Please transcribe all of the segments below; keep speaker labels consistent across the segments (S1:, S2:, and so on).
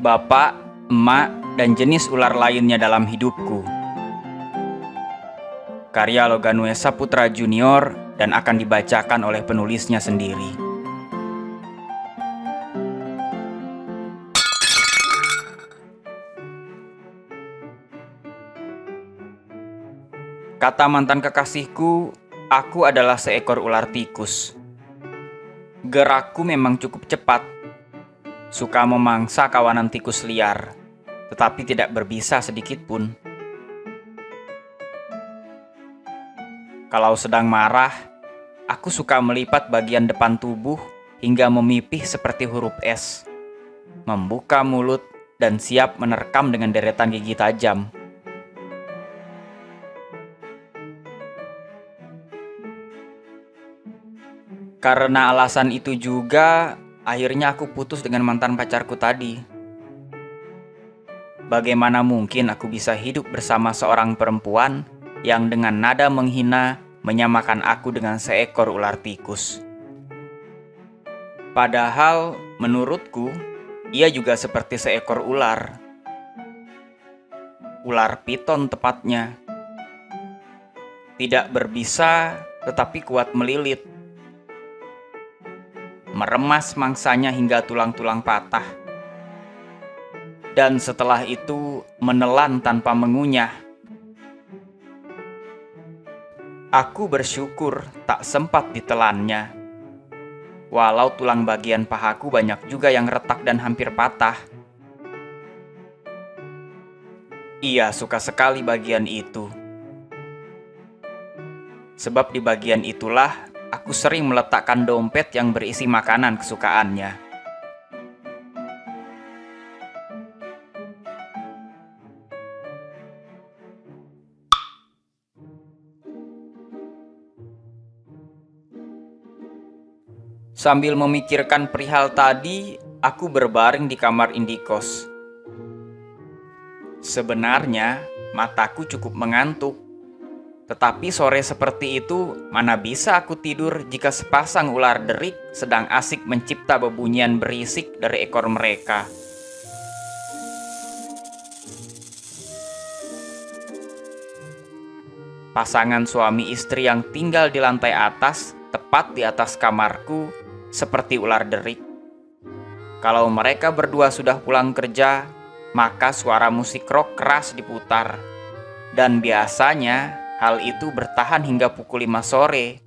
S1: bapak, emak, dan jenis ular lainnya dalam hidupku. Karya Loganuesa Putra Junior dan akan dibacakan oleh penulisnya sendiri. Kata mantan kekasihku, aku adalah seekor ular tikus. Gerakku memang cukup cepat, suka memangsa kawanan tikus liar, tetapi tidak berbisa sedikit pun. Kalau sedang marah, aku suka melipat bagian depan tubuh hingga memipih seperti huruf S, membuka mulut dan siap menerkam dengan deretan gigi tajam. Karena alasan itu juga, akhirnya aku putus dengan mantan pacarku tadi. Bagaimana mungkin aku bisa hidup bersama seorang perempuan yang dengan nada menghina menyamakan aku dengan seekor ular tikus? Padahal, menurutku, ia juga seperti seekor ular. Ular piton tepatnya. Tidak berbisa, tetapi kuat melilit meremas mangsanya hingga tulang-tulang patah. Dan setelah itu menelan tanpa mengunyah. Aku bersyukur tak sempat ditelannya. Walau tulang bagian pahaku banyak juga yang retak dan hampir patah. Ia suka sekali bagian itu. Sebab di bagian itulah aku sering meletakkan dompet yang berisi makanan kesukaannya. Sambil memikirkan perihal tadi, aku berbaring di kamar indikos. Sebenarnya, mataku cukup mengantuk tetapi sore seperti itu, mana bisa aku tidur jika sepasang ular derik sedang asik mencipta bebunyian berisik dari ekor mereka. Pasangan suami istri yang tinggal di lantai atas, tepat di atas kamarku, seperti ular derik. Kalau mereka berdua sudah pulang kerja, maka suara musik rock keras diputar. Dan biasanya Hal itu bertahan hingga pukul 5 sore.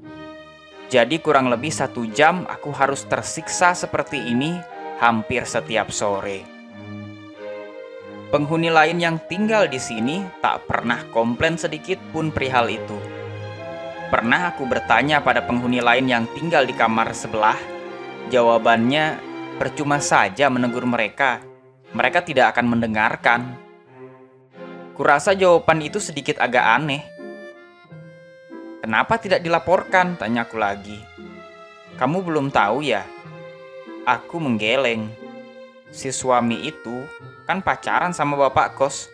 S1: Jadi kurang lebih satu jam aku harus tersiksa seperti ini hampir setiap sore. Penghuni lain yang tinggal di sini tak pernah komplain sedikit pun perihal itu. Pernah aku bertanya pada penghuni lain yang tinggal di kamar sebelah, jawabannya percuma saja menegur mereka. Mereka tidak akan mendengarkan. Kurasa jawaban itu sedikit agak aneh. Kenapa tidak dilaporkan? Tanyaku lagi. Kamu belum tahu ya? Aku menggeleng. Si suami itu kan pacaran sama bapak kos.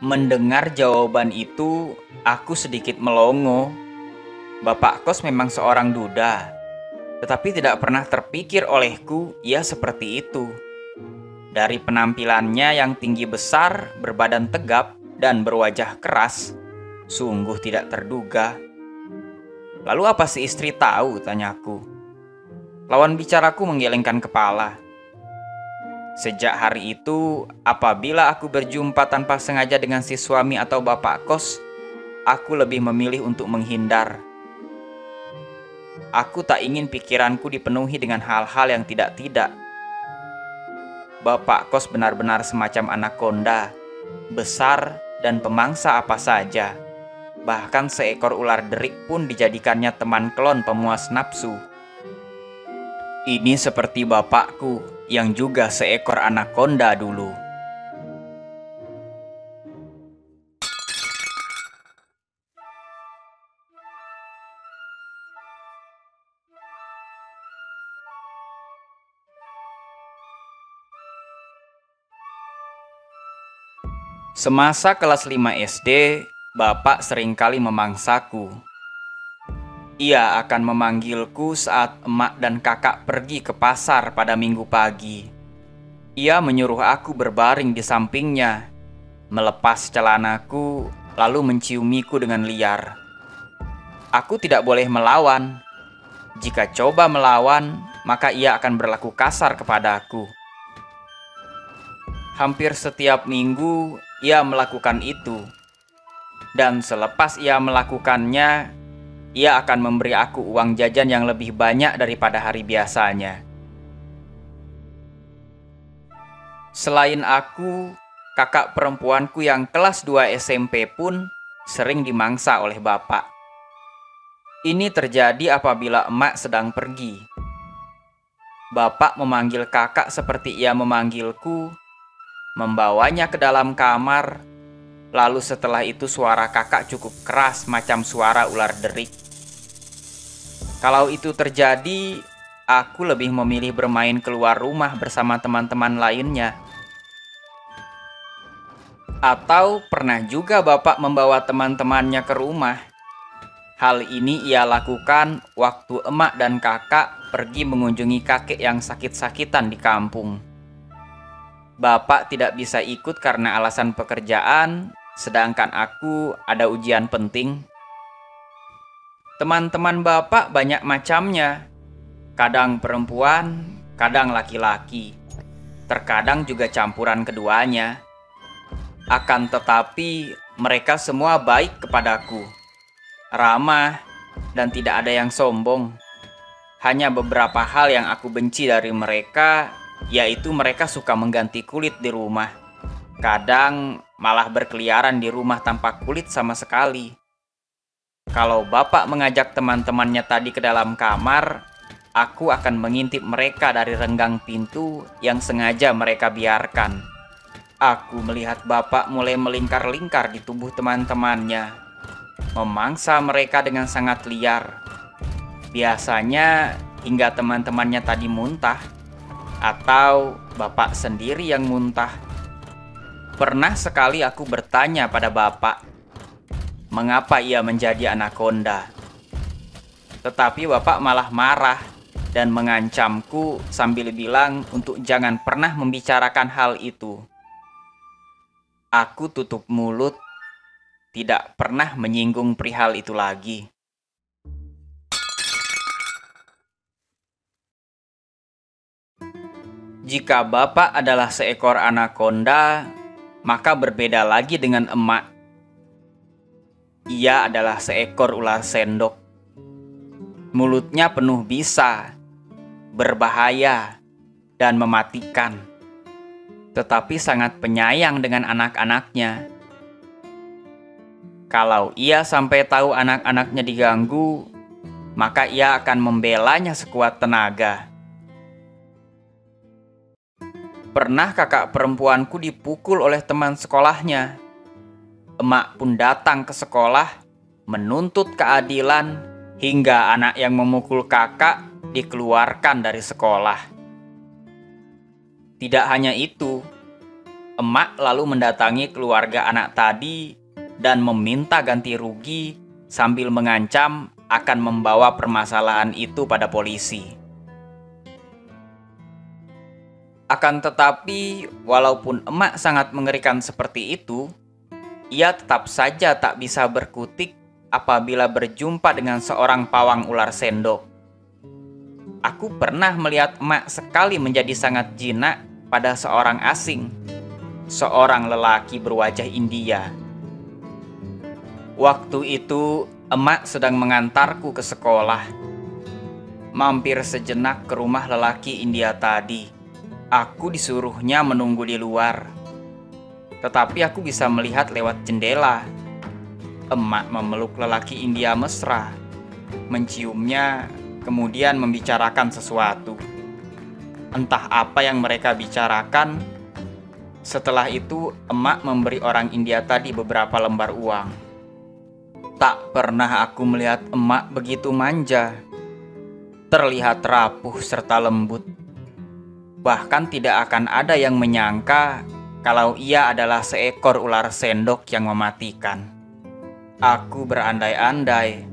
S1: Mendengar jawaban itu, aku sedikit melongo. Bapak kos memang seorang duda, tetapi tidak pernah terpikir olehku ia seperti itu. Dari penampilannya yang tinggi besar, berbadan tegap, dan berwajah keras, Sungguh tidak terduga. Lalu apa si istri tahu? Tanyaku. Lawan bicaraku menggelengkan kepala. Sejak hari itu, apabila aku berjumpa tanpa sengaja dengan si suami atau bapak kos, aku lebih memilih untuk menghindar. Aku tak ingin pikiranku dipenuhi dengan hal-hal yang tidak-tidak. Bapak kos benar-benar semacam anaconda, besar dan pemangsa apa saja. Bahkan seekor ular derik pun dijadikannya teman klon pemuas nafsu. Ini seperti bapakku yang juga seekor anaconda dulu. Semasa kelas 5 SD, Bapak sering kali memangsaku. Ia akan memanggilku saat emak dan kakak pergi ke pasar pada minggu pagi. Ia menyuruh aku berbaring di sampingnya, melepas celanaku, lalu menciumiku dengan liar. Aku tidak boleh melawan. Jika coba melawan, maka ia akan berlaku kasar kepadaku. Hampir setiap minggu ia melakukan itu, dan selepas ia melakukannya, ia akan memberi aku uang jajan yang lebih banyak daripada hari biasanya. Selain aku, kakak perempuanku yang kelas 2 SMP pun sering dimangsa oleh bapak. Ini terjadi apabila emak sedang pergi. Bapak memanggil kakak seperti ia memanggilku, membawanya ke dalam kamar, lalu setelah itu suara kakak cukup keras macam suara ular derik. Kalau itu terjadi, aku lebih memilih bermain keluar rumah bersama teman-teman lainnya. Atau pernah juga bapak membawa teman-temannya ke rumah. Hal ini ia lakukan waktu emak dan kakak pergi mengunjungi kakek yang sakit-sakitan di kampung. Bapak tidak bisa ikut karena alasan pekerjaan, sedangkan aku ada ujian penting. Teman-teman bapak banyak macamnya, kadang perempuan, kadang laki-laki, terkadang juga campuran keduanya. Akan tetapi, mereka semua baik kepadaku, ramah, dan tidak ada yang sombong. Hanya beberapa hal yang aku benci dari mereka, yaitu mereka suka mengganti kulit di rumah. Kadang malah berkeliaran di rumah tanpa kulit sama sekali. Kalau bapak mengajak teman-temannya tadi ke dalam kamar, aku akan mengintip mereka dari renggang pintu yang sengaja mereka biarkan. Aku melihat bapak mulai melingkar-lingkar di tubuh teman-temannya, memangsa mereka dengan sangat liar. Biasanya hingga teman-temannya tadi muntah, atau bapak sendiri yang muntah. Pernah sekali aku bertanya pada bapak, mengapa ia menjadi anaconda? Tetapi bapak malah marah dan mengancamku sambil bilang untuk jangan pernah membicarakan hal itu. Aku tutup mulut, tidak pernah menyinggung perihal itu lagi. Jika bapak adalah seekor anaconda, maka berbeda lagi dengan emak. Ia adalah seekor ular sendok. Mulutnya penuh bisa, berbahaya, dan mematikan. Tetapi sangat penyayang dengan anak-anaknya. Kalau ia sampai tahu anak-anaknya diganggu, maka ia akan membelanya sekuat tenaga. Pernah kakak perempuanku dipukul oleh teman sekolahnya. Emak pun datang ke sekolah menuntut keadilan hingga anak yang memukul kakak dikeluarkan dari sekolah. Tidak hanya itu, emak lalu mendatangi keluarga anak tadi dan meminta ganti rugi sambil mengancam akan membawa permasalahan itu pada polisi. Akan tetapi, walaupun emak sangat mengerikan seperti itu, ia tetap saja tak bisa berkutik apabila berjumpa dengan seorang pawang ular sendok. Aku pernah melihat emak sekali menjadi sangat jinak pada seorang asing, seorang lelaki berwajah India. Waktu itu, emak sedang mengantarku ke sekolah. Mampir sejenak ke rumah lelaki India tadi. Aku disuruhnya menunggu di luar. Tetapi aku bisa melihat lewat jendela. Emak memeluk lelaki India mesra, menciumnya kemudian membicarakan sesuatu. Entah apa yang mereka bicarakan. Setelah itu, emak memberi orang India tadi beberapa lembar uang. Tak pernah aku melihat emak begitu manja. Terlihat rapuh serta lembut. Bahkan tidak akan ada yang menyangka kalau ia adalah seekor ular sendok yang mematikan. Aku berandai-andai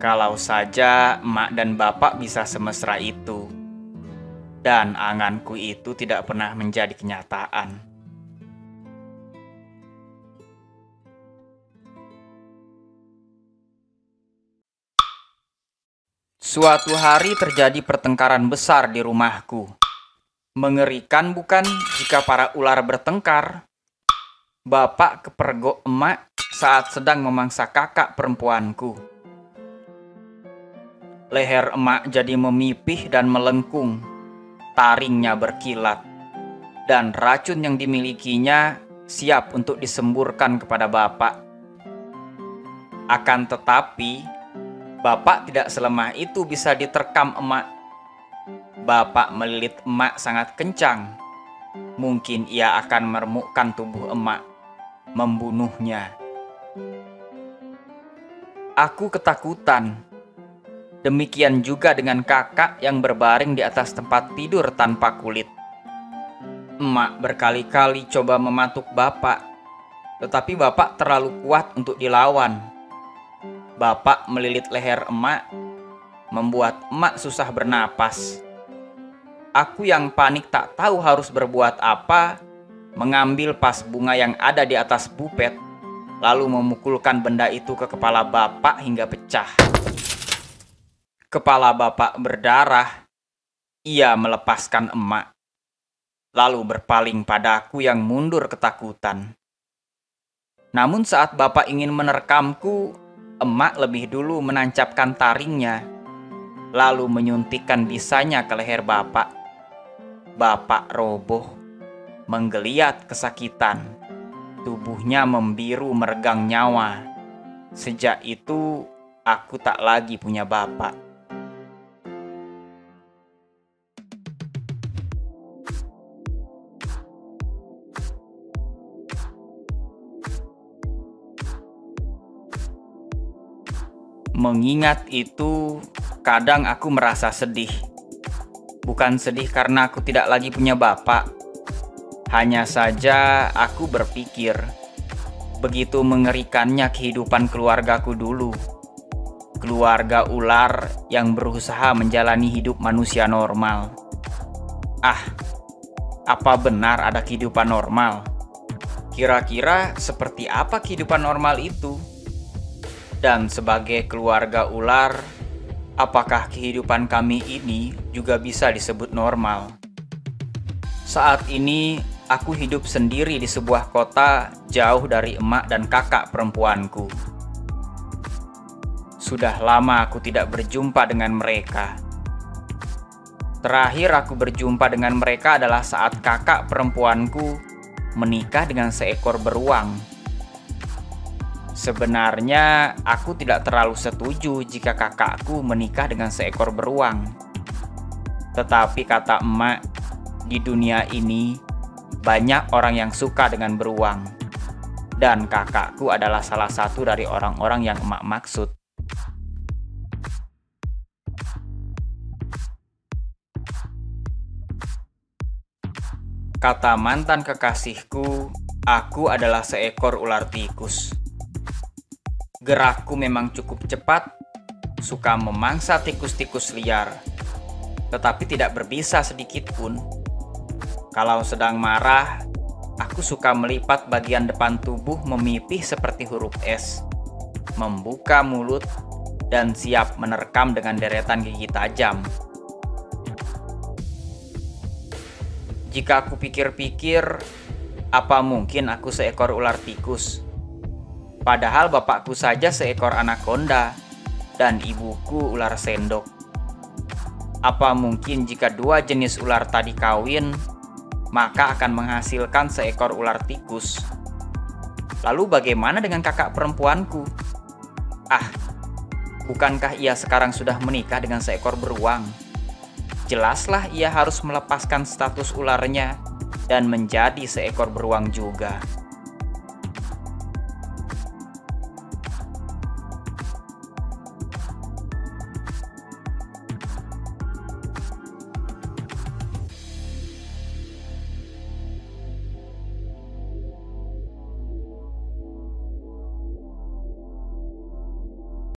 S1: kalau saja emak dan bapak bisa semesra itu. Dan anganku itu tidak pernah menjadi kenyataan. Suatu hari terjadi pertengkaran besar di rumahku. Mengerikan bukan jika para ular bertengkar? Bapak kepergok emak saat sedang memangsa kakak perempuanku. Leher emak jadi memipih dan melengkung. Taringnya berkilat. Dan racun yang dimilikinya siap untuk disemburkan kepada bapak. Akan tetapi, Bapak tidak selemah itu bisa diterkam emak. Bapak melilit emak sangat kencang. Mungkin ia akan meremukkan tubuh emak, membunuhnya. Aku ketakutan. Demikian juga dengan kakak yang berbaring di atas tempat tidur tanpa kulit. Emak berkali-kali coba mematuk bapak, tetapi bapak terlalu kuat untuk dilawan Bapak melilit leher emak, membuat emak susah bernapas. Aku yang panik tak tahu harus berbuat apa, mengambil pas bunga yang ada di atas bupet, lalu memukulkan benda itu ke kepala bapak hingga pecah. Kepala bapak berdarah. Ia melepaskan emak, lalu berpaling padaku yang mundur ketakutan. Namun saat bapak ingin menerkamku, emak lebih dulu menancapkan taringnya, lalu menyuntikkan bisanya ke leher bapak. Bapak roboh, menggeliat kesakitan. Tubuhnya membiru meregang nyawa. Sejak itu, aku tak lagi punya bapak. Mengingat itu, kadang aku merasa sedih. Bukan sedih karena aku tidak lagi punya bapak. Hanya saja aku berpikir, begitu mengerikannya kehidupan keluargaku dulu. Keluarga ular yang berusaha menjalani hidup manusia normal. Ah, apa benar ada kehidupan normal? Kira-kira seperti apa kehidupan normal itu? Dan sebagai keluarga ular, apakah kehidupan kami ini juga bisa disebut normal? Saat ini, aku hidup sendiri di sebuah kota jauh dari emak dan kakak perempuanku. Sudah lama aku tidak berjumpa dengan mereka. Terakhir aku berjumpa dengan mereka adalah saat kakak perempuanku menikah dengan seekor beruang Sebenarnya aku tidak terlalu setuju jika kakakku menikah dengan seekor beruang. Tetapi kata emak, di dunia ini banyak orang yang suka dengan beruang. Dan kakakku adalah salah satu dari orang-orang yang emak maksud. Kata mantan kekasihku, aku adalah seekor ular tikus. Gerakku memang cukup cepat, suka memangsa tikus-tikus liar, tetapi tidak berbisa sedikit pun. Kalau sedang marah, aku suka melipat bagian depan tubuh memipih seperti huruf S, membuka mulut, dan siap menerkam dengan deretan gigi tajam. Jika aku pikir-pikir, apa mungkin aku seekor ular tikus? Padahal bapakku saja seekor anaconda dan ibuku ular sendok. Apa mungkin jika dua jenis ular tadi kawin, maka akan menghasilkan seekor ular tikus? Lalu bagaimana dengan kakak perempuanku? Ah, bukankah ia sekarang sudah menikah dengan seekor beruang? Jelaslah ia harus melepaskan status ularnya dan menjadi seekor beruang juga.